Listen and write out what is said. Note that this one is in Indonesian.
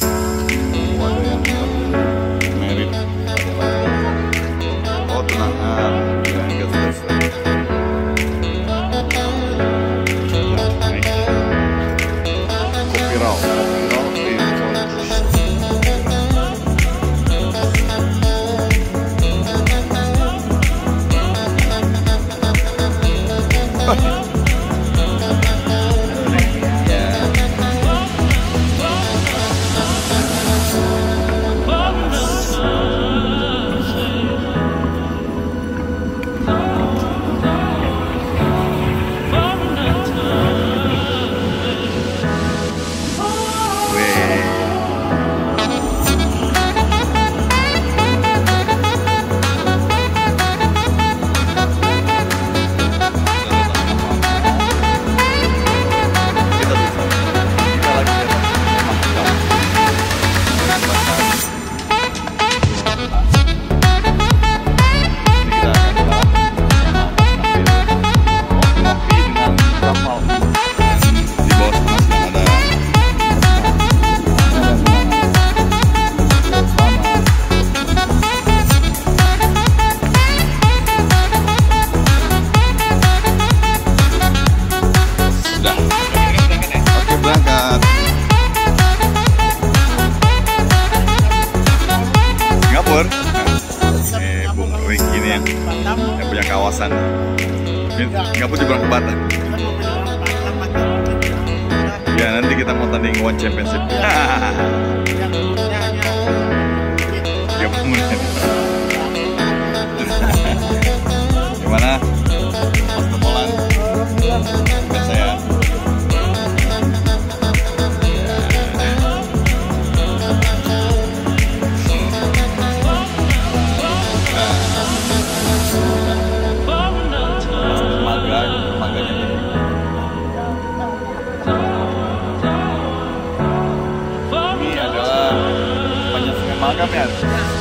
Bye. berangkat. Singapura eh Bung Riki nih yang, yang punya kawasan. Singapura juga ke Batam ya nanti kita mau tanding One Championship. Caminhada.